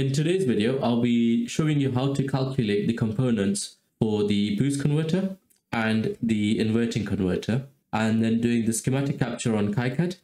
In today's video, I'll be showing you how to calculate the components for the boost converter and the inverting converter and then doing the schematic capture on KiCad.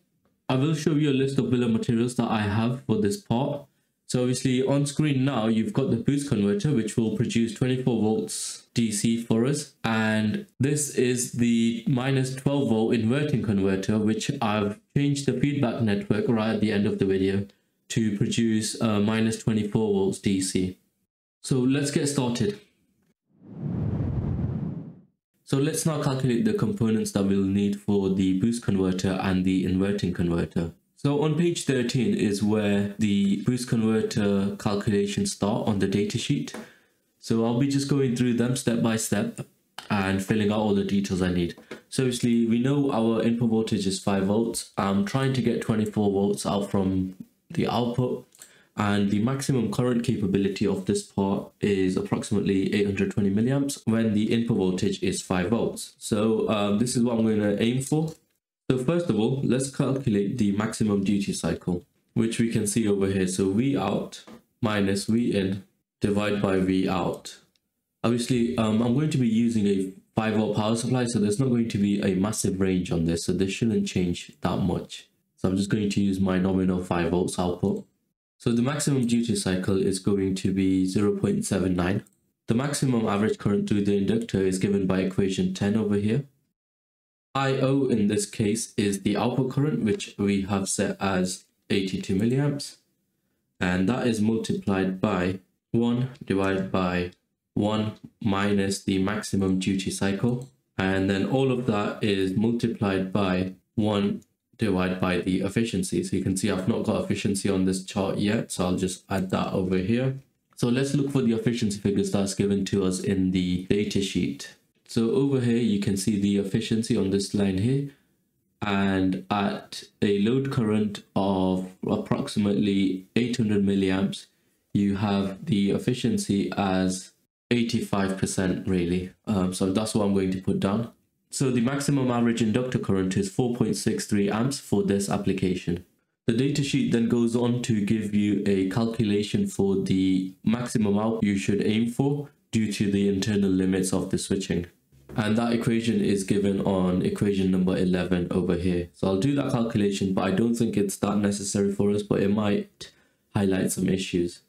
I will show you a list of bill of materials that I have for this part so obviously on screen now, you've got the boost converter, which will produce 24 volts DC for us. And this is the minus 12 volt inverting converter, which I've changed the feedback network right at the end of the video to produce uh, minus 24 volts DC. So let's get started. So let's now calculate the components that we'll need for the boost converter and the inverting converter. So on page 13 is where the boost converter calculations start on the datasheet. So I'll be just going through them step by step and filling out all the details I need. So obviously we know our input voltage is 5 volts. I'm trying to get 24 volts out from the output and the maximum current capability of this part is approximately 820 milliamps when the input voltage is 5 volts. So um, this is what I'm going to aim for so first of all, let's calculate the maximum duty cycle, which we can see over here. So V out minus V in divided by V out. Obviously, um, I'm going to be using a 5 volt power supply, so there's not going to be a massive range on this, so this shouldn't change that much. So I'm just going to use my nominal 5 volts output. So the maximum duty cycle is going to be 0.79. The maximum average current through the inductor is given by equation 10 over here. IO in this case is the output current, which we have set as 82 milliamps. And that is multiplied by 1 divided by 1 minus the maximum duty cycle. And then all of that is multiplied by 1 divided by the efficiency. So you can see I've not got efficiency on this chart yet. So I'll just add that over here. So let's look for the efficiency figures that's given to us in the data sheet. So over here, you can see the efficiency on this line here. And at a load current of approximately 800 milliamps, you have the efficiency as 85% really. Um, so that's what I'm going to put down. So the maximum average inductor current is 4.63 amps for this application. The datasheet then goes on to give you a calculation for the maximum output you should aim for due to the internal limits of the switching. And that equation is given on equation number 11 over here. So i'll do that calculation but i don't think it's that necessary for us but it might highlight some issues.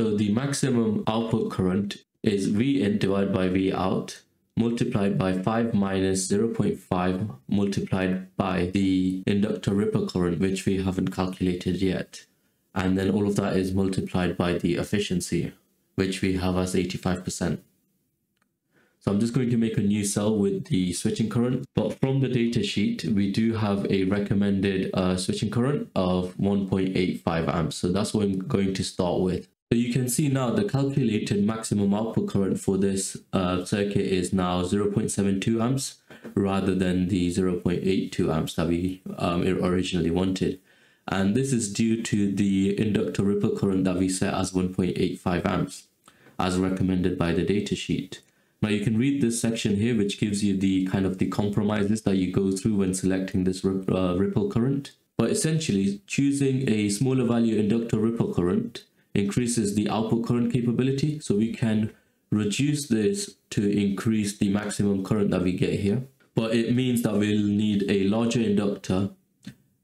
So the maximum output current is v in divided by v out multiplied by 5 minus 0.5 multiplied by the inductor ripple current which we haven't calculated yet and then all of that is multiplied by the efficiency which we have as 85 percent so I'm just going to make a new cell with the switching current. But from the data sheet, we do have a recommended uh, switching current of 1.85 amps. So that's what I'm going to start with. So you can see now the calculated maximum output current for this uh, circuit is now 0.72 amps rather than the 0.82 amps that we um, originally wanted. And this is due to the inductor ripple current that we set as 1.85 amps as recommended by the datasheet. Now you can read this section here, which gives you the kind of the compromises that you go through when selecting this uh, ripple current. But essentially, choosing a smaller value inductor ripple current increases the output current capability. So we can reduce this to increase the maximum current that we get here. But it means that we'll need a larger inductor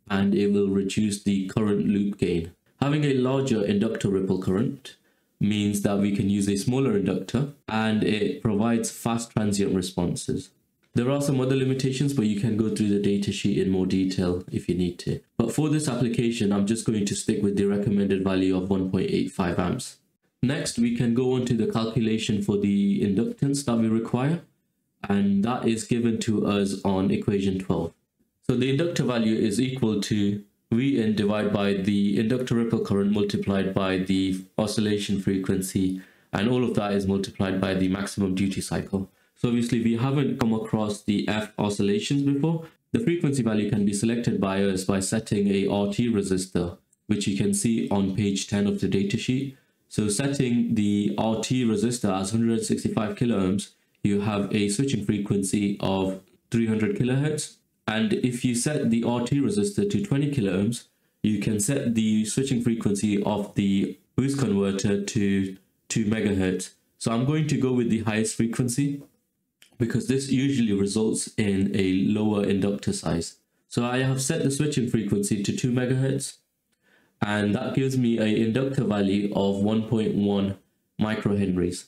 and it will reduce the current loop gain. Having a larger inductor ripple current means that we can use a smaller inductor and it provides fast transient responses. There are some other limitations, but you can go through the datasheet in more detail if you need to. But for this application, I'm just going to stick with the recommended value of 1.85 amps. Next, we can go on to the calculation for the inductance that we require, and that is given to us on equation 12. So the inductor value is equal to V in divided by the inductor ripple current multiplied by the oscillation frequency and all of that is multiplied by the maximum duty cycle. So obviously we haven't come across the F oscillations before. The frequency value can be selected by us by setting a RT resistor, which you can see on page 10 of the datasheet. So setting the RT resistor as 165 kiloohms, you have a switching frequency of 300 kilohertz and if you set the RT resistor to 20 kilo ohms, you can set the switching frequency of the boost converter to 2 megahertz. So I'm going to go with the highest frequency because this usually results in a lower inductor size. So I have set the switching frequency to 2 megahertz and that gives me an inductor value of 1.1 microhenries.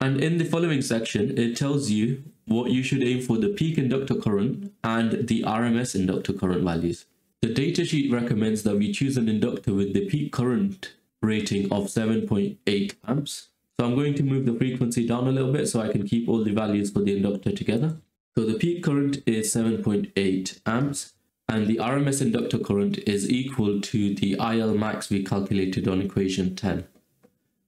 And in the following section, it tells you what you should aim for the peak inductor current and the RMS inductor current values. The datasheet recommends that we choose an inductor with the peak current rating of 7.8 amps. So I'm going to move the frequency down a little bit so I can keep all the values for the inductor together. So the peak current is 7.8 amps and the RMS inductor current is equal to the IL max we calculated on equation 10,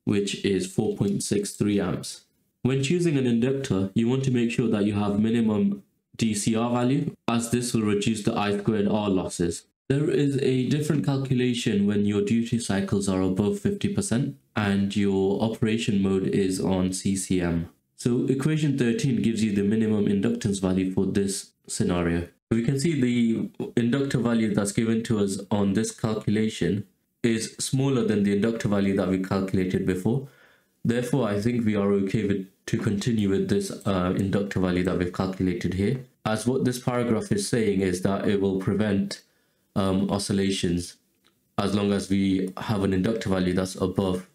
which is 4.63 amps. When choosing an inductor, you want to make sure that you have minimum DCR value as this will reduce the I squared R losses. There is a different calculation when your duty cycles are above 50% and your operation mode is on CCM. So equation 13 gives you the minimum inductance value for this scenario. We can see the inductor value that's given to us on this calculation is smaller than the inductor value that we calculated before. Therefore, I think we are okay with to continue with this uh, inductor value that we've calculated here. As what this paragraph is saying is that it will prevent um, oscillations as long as we have an inductor value that's above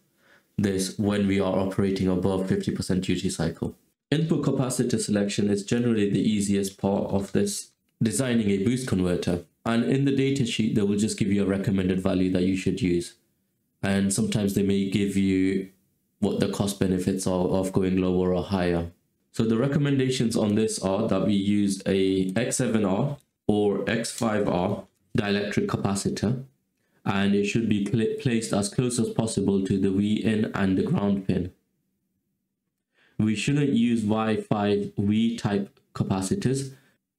this when we are operating above 50% duty cycle. Input capacitor selection is generally the easiest part of this designing a boost converter. And in the datasheet, they will just give you a recommended value that you should use. And sometimes they may give you what the cost benefits are of going lower or higher. So the recommendations on this are that we use a X7R or X5R dielectric capacitor and it should be pl placed as close as possible to the V in and the ground pin. We shouldn't use Y5 V type capacitors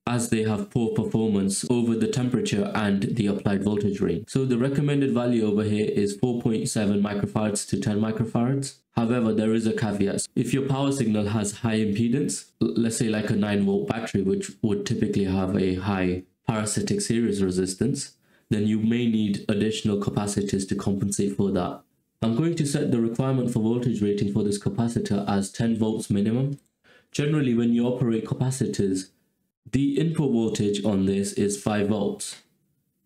as they have poor performance over the temperature and the applied voltage range. So the recommended value over here is 4.7 microfarads to 10 microfarads. However, there is a caveat. If your power signal has high impedance, let's say like a 9 volt battery, which would typically have a high parasitic series resistance, then you may need additional capacitors to compensate for that. I'm going to set the requirement for voltage rating for this capacitor as 10 volts minimum. Generally, when you operate capacitors, the input voltage on this is 5 volts.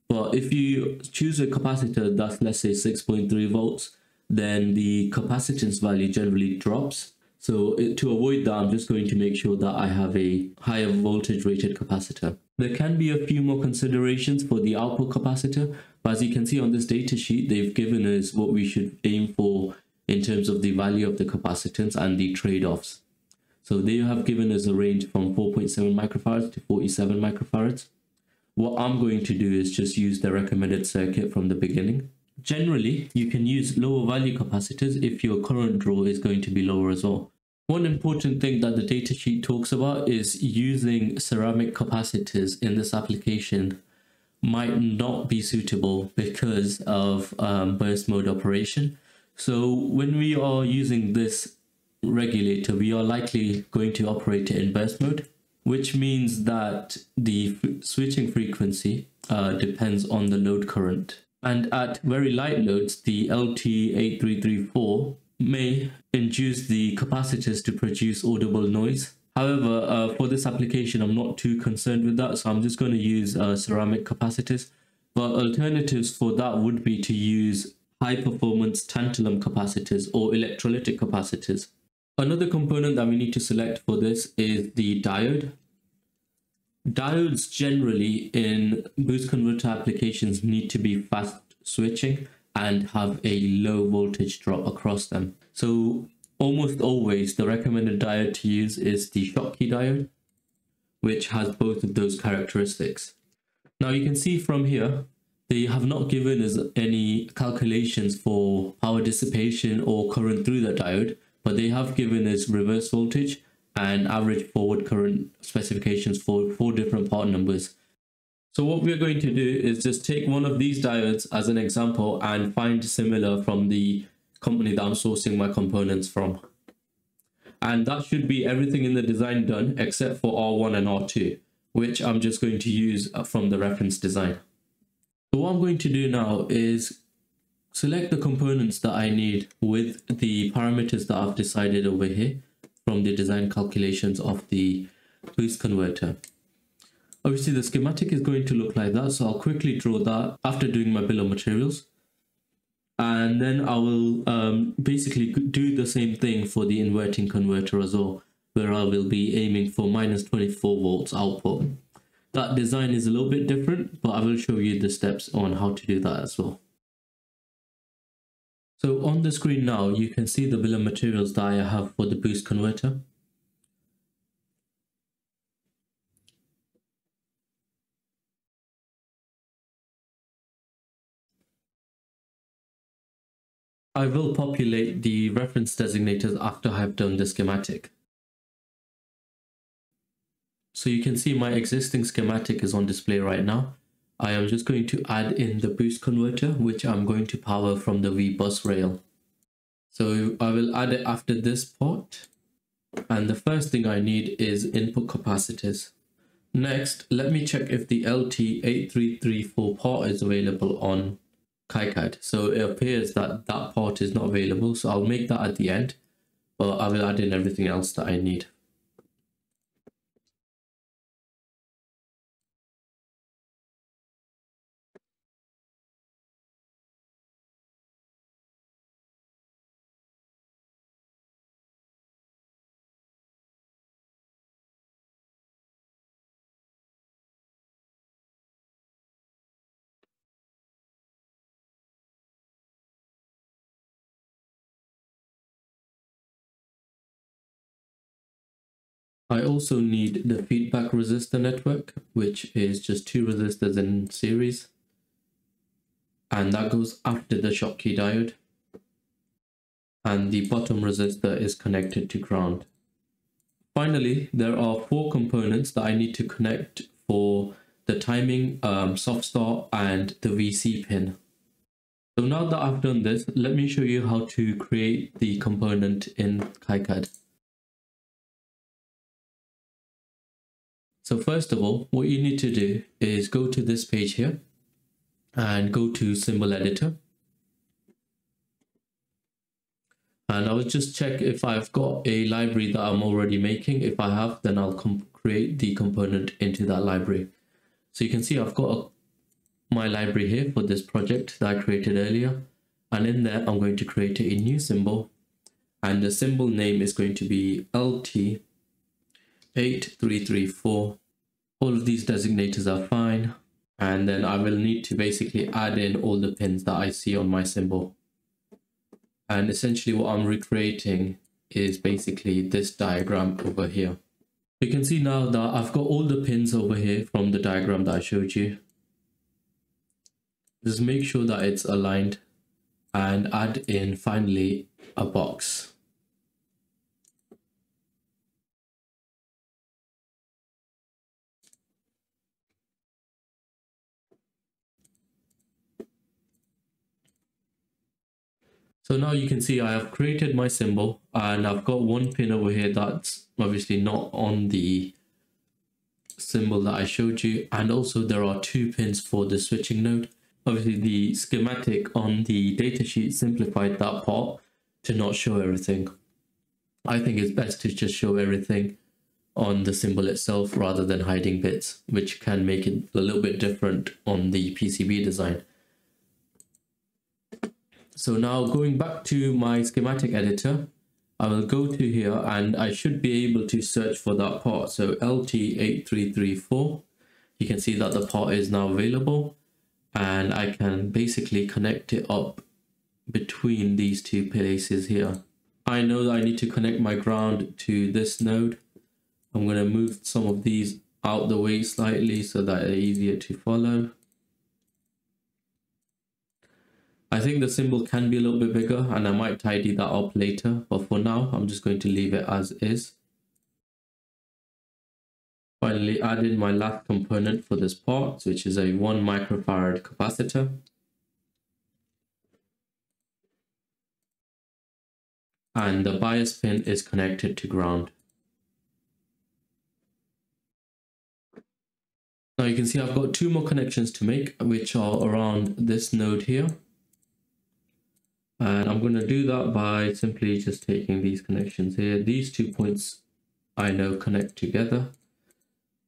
But if you choose a capacitor that's let's say 6.3 volts, then the capacitance value generally drops. So uh, to avoid that, I'm just going to make sure that I have a higher voltage rated capacitor. There can be a few more considerations for the output capacitor, but as you can see on this data sheet, they've given us what we should aim for in terms of the value of the capacitance and the trade-offs. So they have given us a range from 4.7 microfarads to 47 microfarads. What I'm going to do is just use the recommended circuit from the beginning. Generally, you can use lower value capacitors if your current draw is going to be lower as well. One important thing that the datasheet talks about is using ceramic capacitors in this application might not be suitable because of um, burst mode operation. So when we are using this regulator, we are likely going to operate it in burst mode, which means that the switching frequency uh, depends on the load current. And at very light loads, the LT8334 may induce the capacitors to produce audible noise. However, uh, for this application, I'm not too concerned with that, so I'm just going to use uh, ceramic capacitors. But alternatives for that would be to use high performance tantalum capacitors or electrolytic capacitors. Another component that we need to select for this is the diode. Diodes generally in boost converter applications need to be fast switching and have a low voltage drop across them. So almost always the recommended diode to use is the Schottky diode, which has both of those characteristics. Now you can see from here, they have not given us any calculations for power dissipation or current through the diode, but they have given us reverse voltage and average forward current specifications for four different part numbers. So what we're going to do is just take one of these diodes as an example and find similar from the company that I'm sourcing my components from. And that should be everything in the design done except for R1 and R2, which I'm just going to use from the reference design. So what I'm going to do now is select the components that I need with the parameters that I've decided over here from the design calculations of the boost converter. Obviously the schematic is going to look like that. So I'll quickly draw that after doing my bill of materials. And then I will um, basically do the same thing for the inverting converter as well, where I will be aiming for minus 24 volts output. That design is a little bit different, but I will show you the steps on how to do that as well. So on the screen now, you can see the bill of materials that I have for the boost converter. I will populate the reference designators after I have done the schematic. So you can see my existing schematic is on display right now. I am just going to add in the boost converter, which I'm going to power from the VBus rail. So I will add it after this port. And the first thing I need is input capacitors. Next, let me check if the LT8334 port is available on KiCad. So it appears that that part is not available. So I'll make that at the end, but I will add in everything else that I need. Also need the feedback resistor network, which is just two resistors in series. And that goes after the Schottky diode. And the bottom resistor is connected to ground. Finally, there are four components that I need to connect for the timing, um, soft start, and the VC pin. So now that I've done this, let me show you how to create the component in KiCad. So first of all, what you need to do is go to this page here and go to symbol editor. And I'll just check if I've got a library that I'm already making. If I have, then I'll create the component into that library. So you can see I've got a, my library here for this project that I created earlier. And in there, I'm going to create a new symbol. And the symbol name is going to be LT 8334. All of these designators are fine. And then I will need to basically add in all the pins that I see on my symbol. And essentially what I'm recreating is basically this diagram over here. You can see now that I've got all the pins over here from the diagram that I showed you. Just make sure that it's aligned and add in finally a box. So now you can see I have created my symbol and I've got one pin over here that's obviously not on the symbol that I showed you. And also there are two pins for the switching node. Obviously the schematic on the datasheet simplified that part to not show everything. I think it's best to just show everything on the symbol itself rather than hiding bits, which can make it a little bit different on the PCB design. So now going back to my schematic editor, I will go to here and I should be able to search for that part. So LT8334, you can see that the part is now available and I can basically connect it up between these two places here. I know that I need to connect my ground to this node. I'm going to move some of these out the way slightly so that they're easier to follow. I think the symbol can be a little bit bigger and I might tidy that up later, but for now, I'm just going to leave it as is. Finally, add in my last component for this part, which is a 1 microfarad capacitor. And the bias pin is connected to ground. Now you can see I've got two more connections to make, which are around this node here. And I'm going to do that by simply just taking these connections here. These two points I know connect together.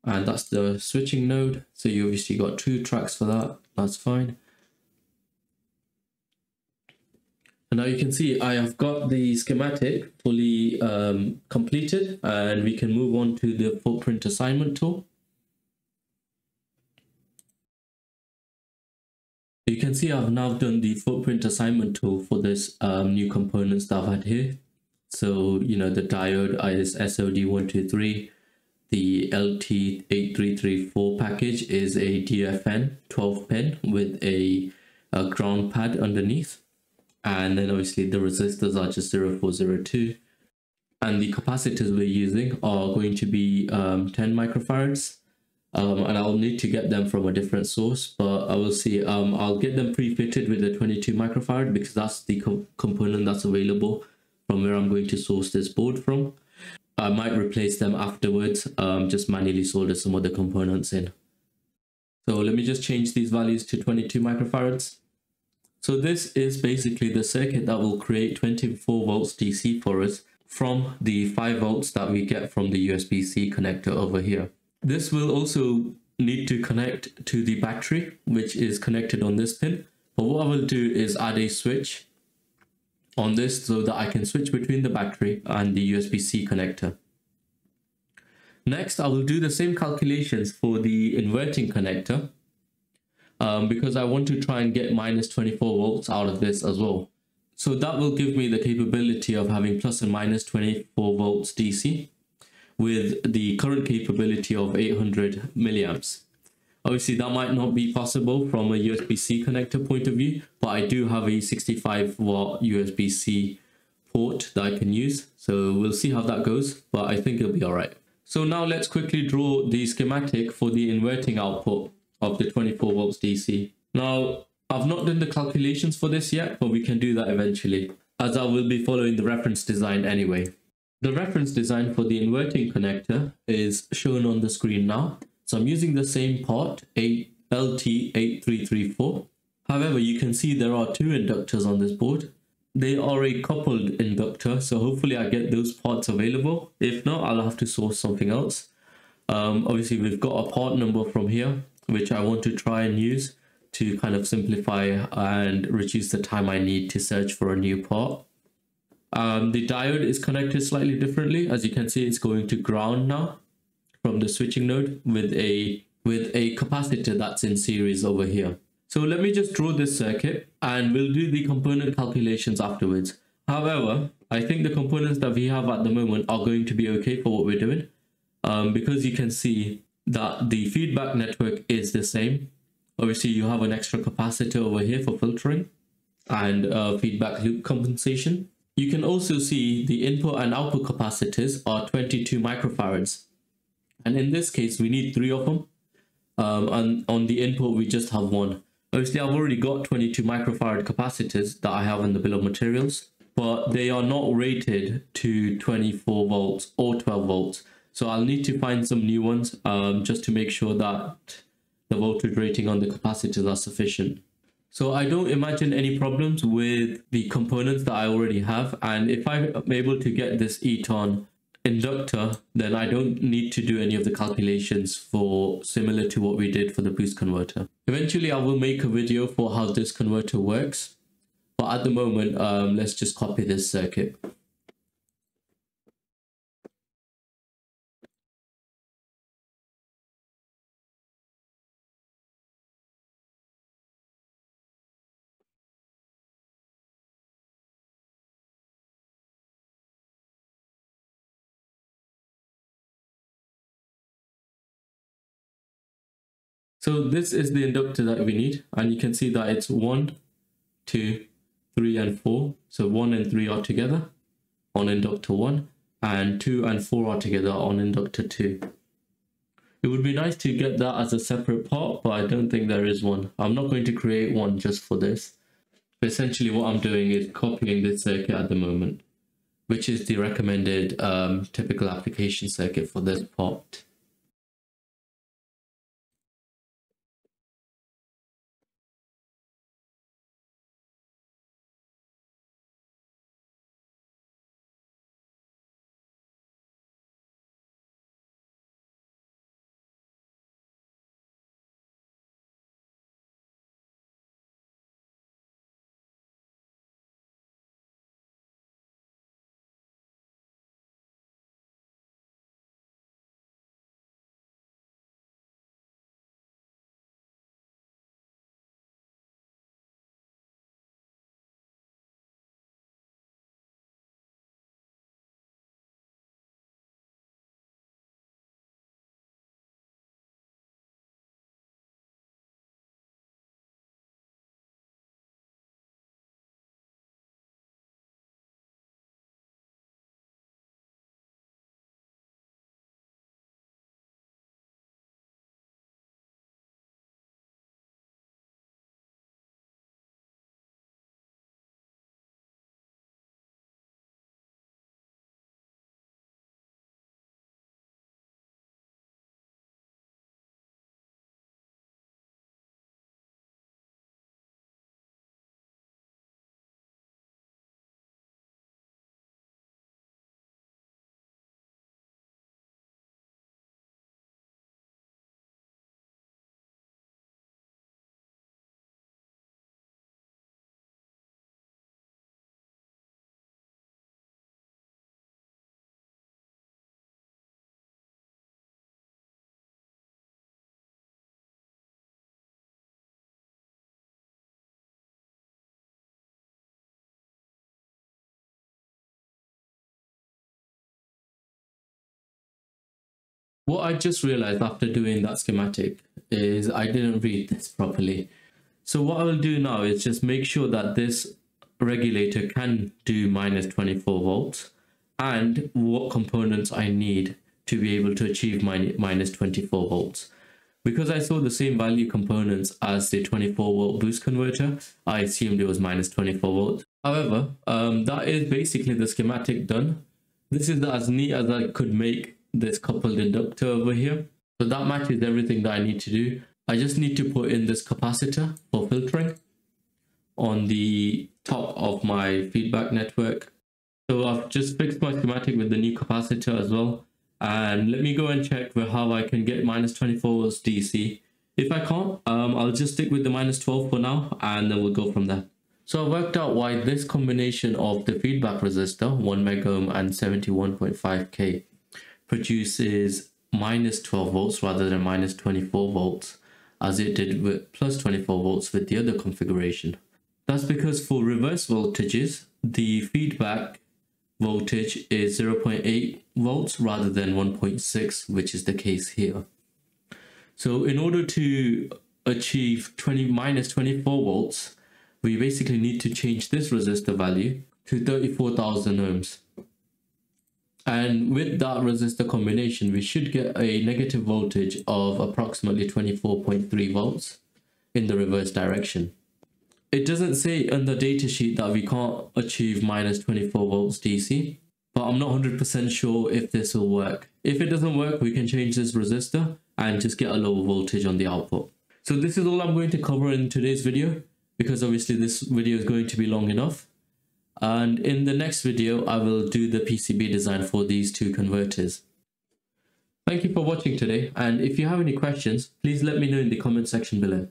And that's the switching node. So you obviously got two tracks for that. That's fine. And now you can see I have got the schematic fully um, completed and we can move on to the footprint assignment tool. You can see I've now done the footprint assignment tool for this um, new components that I've had here. So, you know, the diode is SOD123, the LT8334 package is a DFN 12 pin with a, a ground pad underneath. And then obviously the resistors are just 0402. And the capacitors we're using are going to be um, 10 microfarads um, and I'll need to get them from a different source, but I will see. Um, I'll get them pre-fitted with the 22 microfarad because that's the co component that's available from where I'm going to source this board from. I might replace them afterwards, um, just manually solder some other components in. So let me just change these values to 22 microfarads. So this is basically the circuit that will create 24 volts DC for us from the 5 volts that we get from the USB-C connector over here. This will also need to connect to the battery, which is connected on this pin. But what I will do is add a switch on this so that I can switch between the battery and the USB-C connector. Next, I will do the same calculations for the inverting connector um, because I want to try and get minus 24 volts out of this as well. So that will give me the capability of having plus and minus 24 volts DC with the current capability of 800 milliamps. Obviously, that might not be possible from a USB-C connector point of view, but I do have a 65 watt USB-C port that I can use. So we'll see how that goes, but I think it'll be all right. So now let's quickly draw the schematic for the inverting output of the 24 volts DC. Now, I've not done the calculations for this yet, but we can do that eventually, as I will be following the reference design anyway. The reference design for the inverting connector is shown on the screen now. So I'm using the same port, LT8334. However, you can see there are two inductors on this board. They are a coupled inductor, so hopefully I get those parts available. If not, I'll have to source something else. Um, obviously, we've got a part number from here, which I want to try and use to kind of simplify and reduce the time I need to search for a new part. Um, the diode is connected slightly differently. As you can see, it's going to ground now from the switching node with a with a capacitor that's in series over here. So let me just draw this circuit and we'll do the component calculations afterwards. However, I think the components that we have at the moment are going to be okay for what we're doing um, because you can see that the feedback network is the same. Obviously, you have an extra capacitor over here for filtering and uh, feedback loop compensation. You can also see the input and output capacitors are 22 microfarads. And in this case, we need three of them. Um, and on the input, we just have one. Obviously, I've already got 22 microfarad capacitors that I have in the bill of materials, but they are not rated to 24 volts or 12 volts. So I'll need to find some new ones um, just to make sure that the voltage rating on the capacitors are sufficient. So I don't imagine any problems with the components that I already have. And if I'm able to get this Eaton inductor, then I don't need to do any of the calculations for similar to what we did for the boost converter. Eventually, I will make a video for how this converter works. But at the moment, um, let's just copy this circuit. So this is the inductor that we need. And you can see that it's one, two, three, and four. So one and three are together on inductor one and two and four are together on inductor two. It would be nice to get that as a separate part, but I don't think there is one. I'm not going to create one just for this. Essentially what I'm doing is copying this circuit at the moment, which is the recommended um, typical application circuit for this part. What I just realized after doing that schematic is I didn't read this properly. So what I will do now is just make sure that this regulator can do minus 24 volts and what components I need to be able to achieve minus 24 volts. Because I saw the same value components as the 24 volt boost converter, I assumed it was minus 24 volts. However, um, that is basically the schematic done. This is as neat as I could make this coupled inductor over here. So that matches everything that I need to do. I just need to put in this capacitor for filtering on the top of my feedback network. So I've just fixed my schematic with the new capacitor as well. And let me go and check for how I can get minus 24 volts DC. If I can't, um, I'll just stick with the minus 12 for now and then we'll go from there. So I worked out why this combination of the feedback resistor, 1 mega ohm and 71.5k produces minus 12 volts rather than minus 24 volts as it did with plus 24 volts with the other configuration. That's because for reverse voltages, the feedback voltage is 0.8 volts rather than 1.6, which is the case here. So in order to achieve 20 minus 24 volts, we basically need to change this resistor value to 34,000 ohms. And with that resistor combination, we should get a negative voltage of approximately 24.3 volts in the reverse direction. It doesn't say on the datasheet that we can't achieve minus 24 volts DC, but I'm not 100% sure if this will work. If it doesn't work, we can change this resistor and just get a lower voltage on the output. So this is all I'm going to cover in today's video because obviously this video is going to be long enough. And in the next video, I will do the PCB design for these two converters. Thank you for watching today. And if you have any questions, please let me know in the comment section below.